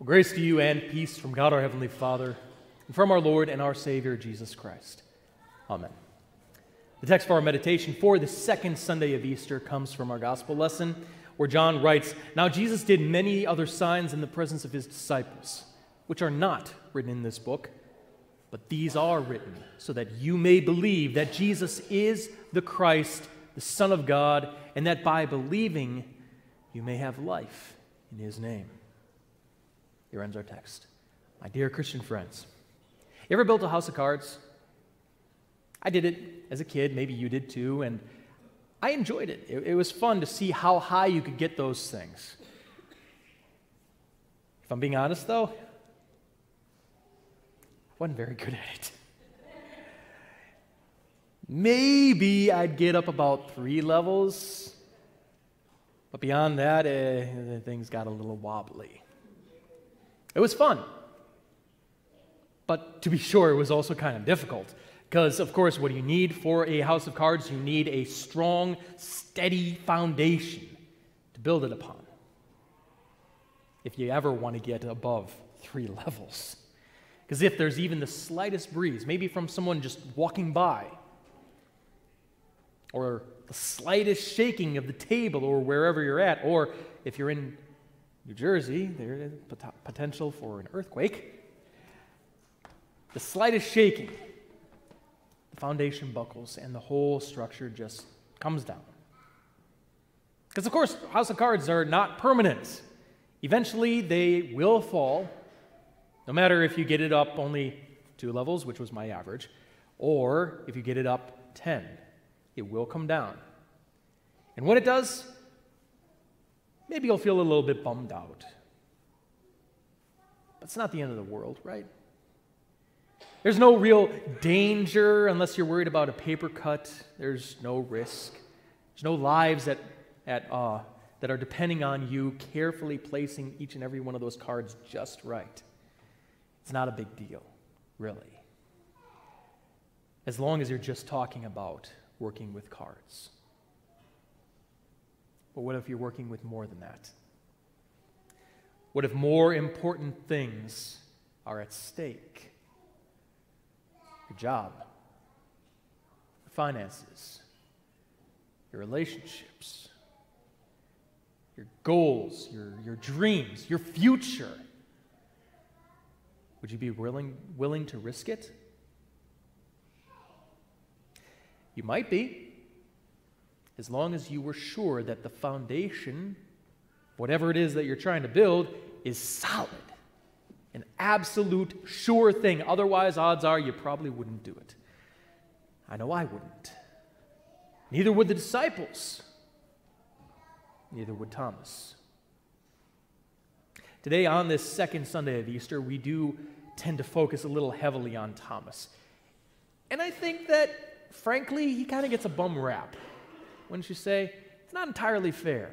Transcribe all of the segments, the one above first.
Well, grace to you and peace from God our Heavenly Father and from our Lord and our Savior Jesus Christ. Amen. The text for our meditation for the second Sunday of Easter comes from our gospel lesson, where John writes Now Jesus did many other signs in the presence of his disciples, which are not written in this book, but these are written so that you may believe that Jesus is the Christ, the Son of God, and that by believing you may have life in his name. Here ends our text. My dear Christian friends, you ever built a house of cards? I did it as a kid, maybe you did too, and I enjoyed it. It, it was fun to see how high you could get those things. If I'm being honest, though, I wasn't very good at it. Maybe I'd get up about three levels, but beyond that, eh, things got a little wobbly. It was fun. But to be sure, it was also kind of difficult. Because, of course, what do you need for a house of cards? You need a strong, steady foundation to build it upon. If you ever want to get above three levels. Because if there's even the slightest breeze, maybe from someone just walking by, or the slightest shaking of the table or wherever you're at, or if you're in New Jersey, there is potential for an earthquake. The slightest shaking, the foundation buckles, and the whole structure just comes down. Because, of course, house of cards are not permanent. Eventually, they will fall, no matter if you get it up only two levels, which was my average, or if you get it up 10, it will come down. And when it does, maybe you'll feel a little bit bummed out. But it's not the end of the world, right? There's no real danger unless you're worried about a paper cut. There's no risk. There's no lives that, at, uh, that are depending on you carefully placing each and every one of those cards just right. It's not a big deal, really. As long as you're just talking about working with cards. But what if you're working with more than that? What if more important things are at stake? Your job, your finances, your relationships, your goals, your, your dreams, your future. Would you be willing, willing to risk it? You might be as long as you were sure that the foundation, whatever it is that you're trying to build, is solid. An absolute sure thing. Otherwise, odds are you probably wouldn't do it. I know I wouldn't. Neither would the disciples. Neither would Thomas. Today, on this second Sunday of Easter, we do tend to focus a little heavily on Thomas. And I think that, frankly, he kind of gets a bum rap wouldn't you say? It's not entirely fair.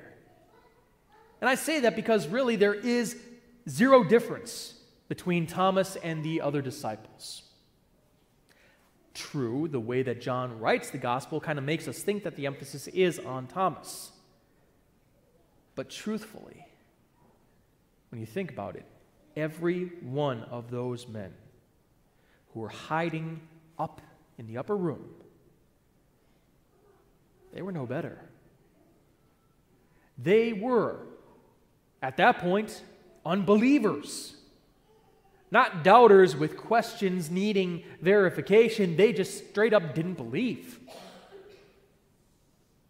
And I say that because really there is zero difference between Thomas and the other disciples. True, the way that John writes the gospel kind of makes us think that the emphasis is on Thomas. But truthfully, when you think about it, every one of those men who were hiding up in the upper room they were no better. They were, at that point, unbelievers. Not doubters with questions needing verification. They just straight up didn't believe.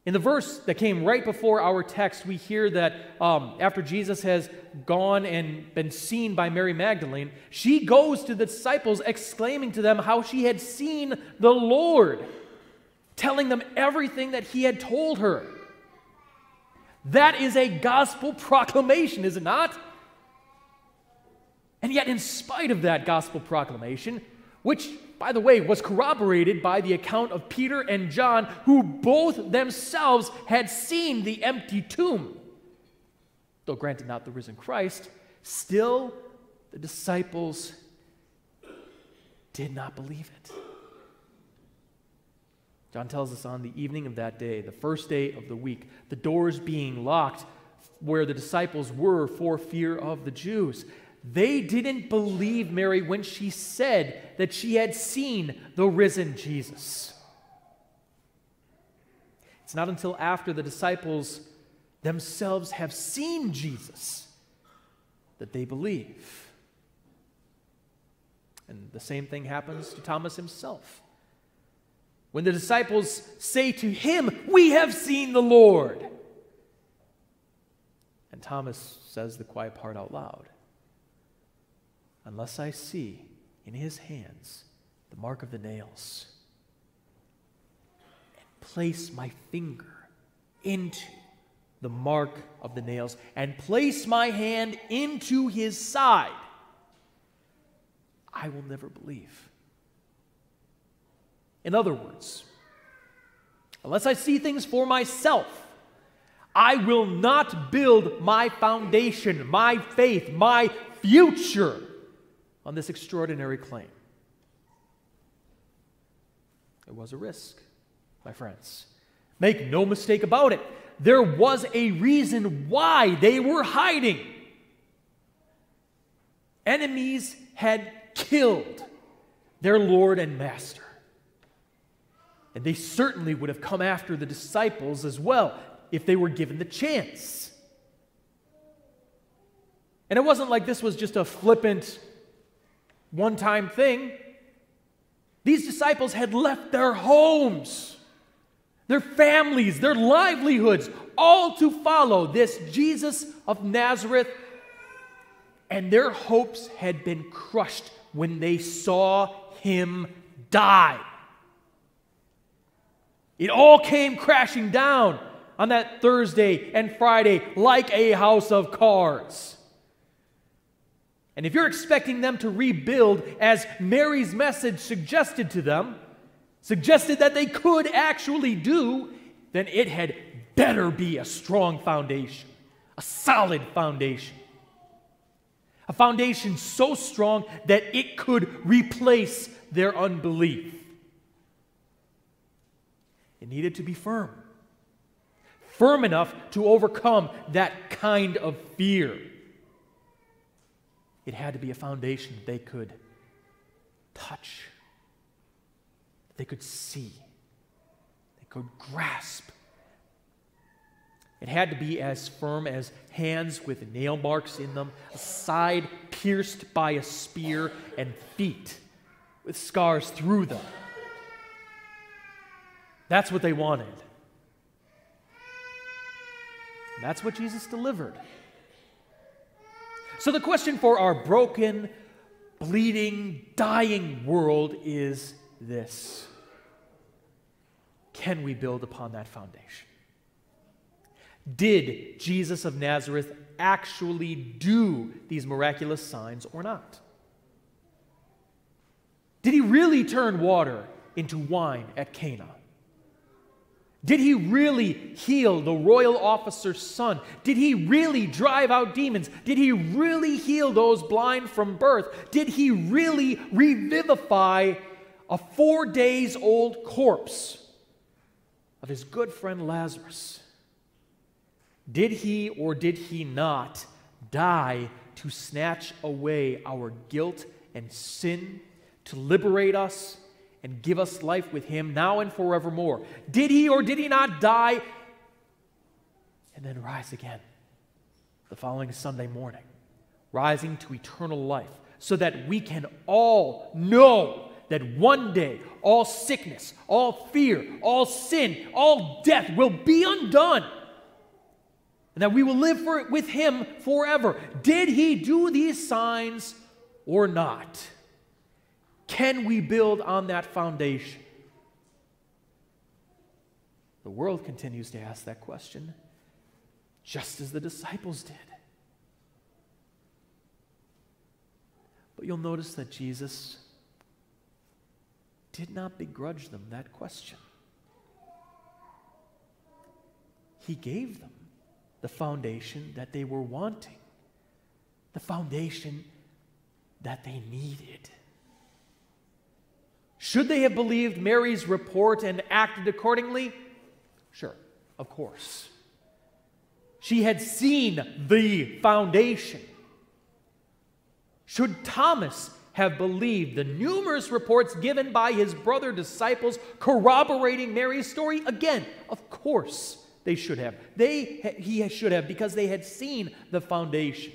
In the verse that came right before our text, we hear that um, after Jesus has gone and been seen by Mary Magdalene, she goes to the disciples exclaiming to them how she had seen the Lord telling them everything that he had told her. That is a gospel proclamation, is it not? And yet, in spite of that gospel proclamation, which, by the way, was corroborated by the account of Peter and John, who both themselves had seen the empty tomb, though granted not the risen Christ, still the disciples did not believe it. John tells us on the evening of that day, the first day of the week, the doors being locked where the disciples were for fear of the Jews, they didn't believe Mary when she said that she had seen the risen Jesus. It's not until after the disciples themselves have seen Jesus that they believe. And the same thing happens to Thomas himself. When the disciples say to him, We have seen the Lord. And Thomas says the quiet part out loud Unless I see in his hands the mark of the nails, and place my finger into the mark of the nails, and place my hand into his side, I will never believe. In other words, unless I see things for myself, I will not build my foundation, my faith, my future on this extraordinary claim. It was a risk, my friends. Make no mistake about it. There was a reason why they were hiding. Enemies had killed their Lord and Master. And they certainly would have come after the disciples as well if they were given the chance. And it wasn't like this was just a flippant, one time thing. These disciples had left their homes, their families, their livelihoods, all to follow this Jesus of Nazareth. And their hopes had been crushed when they saw him die. It all came crashing down on that Thursday and Friday like a house of cards. And if you're expecting them to rebuild as Mary's message suggested to them, suggested that they could actually do, then it had better be a strong foundation, a solid foundation. A foundation so strong that it could replace their unbelief. It needed to be firm, firm enough to overcome that kind of fear. It had to be a foundation that they could touch, they could see, they could grasp. It had to be as firm as hands with nail marks in them, a side pierced by a spear, and feet with scars through them. That's what they wanted. That's what Jesus delivered. So, the question for our broken, bleeding, dying world is this Can we build upon that foundation? Did Jesus of Nazareth actually do these miraculous signs or not? Did he really turn water into wine at Cana? Did he really heal the royal officer's son? Did he really drive out demons? Did he really heal those blind from birth? Did he really revivify a four days old corpse of his good friend Lazarus? Did he or did he not die to snatch away our guilt and sin, to liberate us and give us life with him now and forevermore. Did he or did he not die and then rise again the following Sunday morning, rising to eternal life, so that we can all know that one day all sickness, all fear, all sin, all death will be undone. And that we will live for, with him forever. Did he do these signs or not? Can we build on that foundation? The world continues to ask that question, just as the disciples did. But you'll notice that Jesus did not begrudge them that question. He gave them the foundation that they were wanting, the foundation that they needed. Should they have believed Mary's report and acted accordingly? Sure, of course. She had seen the foundation. Should Thomas have believed the numerous reports given by his brother disciples corroborating Mary's story? Again, of course they should have. They, he should have because they had seen the foundation.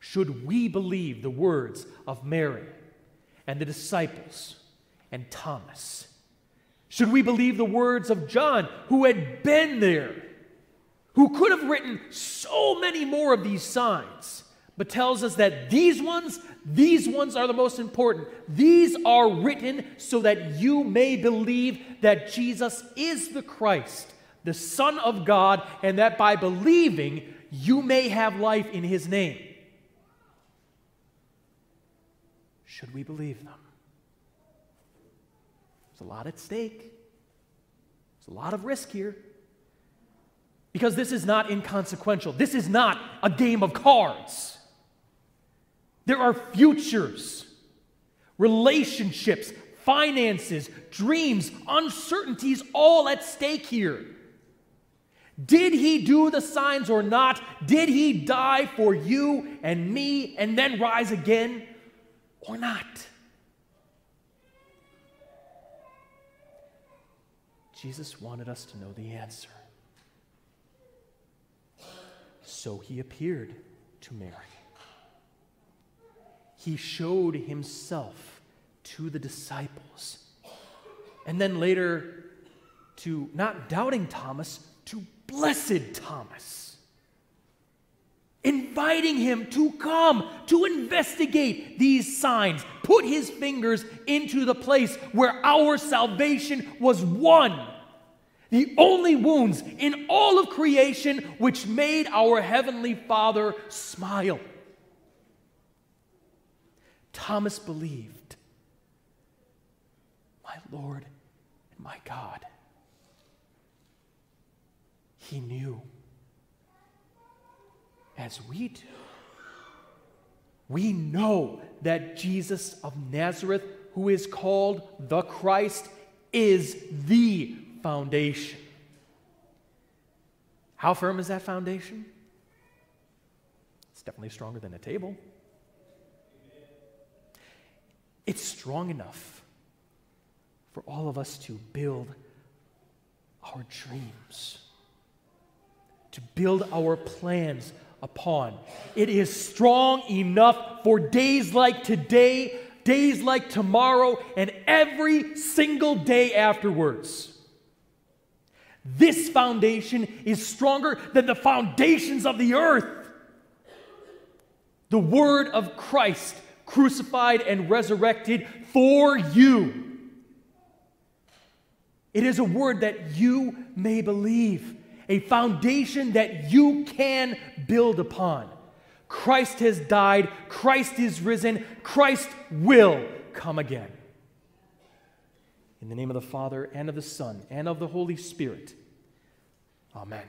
Should we believe the words of Mary and the disciples and Thomas? Should we believe the words of John, who had been there, who could have written so many more of these signs, but tells us that these ones, these ones are the most important. These are written so that you may believe that Jesus is the Christ, the Son of God, and that by believing, you may have life in his name. Should we believe them? There's a lot at stake. There's a lot of risk here. Because this is not inconsequential. This is not a game of cards. There are futures, relationships, finances, dreams, uncertainties all at stake here. Did he do the signs or not? Did he die for you and me and then rise again or not? Jesus wanted us to know the answer. So he appeared to Mary. He showed himself to the disciples. And then later to not doubting Thomas, to blessed Thomas. Inviting him to come to investigate these signs, put his fingers into the place where our salvation was won the only wounds in all of creation which made our Heavenly Father smile. Thomas believed, My Lord and my God. He knew, as we do. We know that Jesus of Nazareth, who is called the Christ, is the foundation. How firm is that foundation? It's definitely stronger than a table. It's strong enough for all of us to build our dreams, to build our plans upon. It is strong enough for days like today, days like tomorrow, and every single day afterwards. This foundation is stronger than the foundations of the earth. The word of Christ, crucified and resurrected for you. It is a word that you may believe, a foundation that you can build upon. Christ has died, Christ is risen, Christ will come again. In the name of the Father, and of the Son, and of the Holy Spirit. Amen.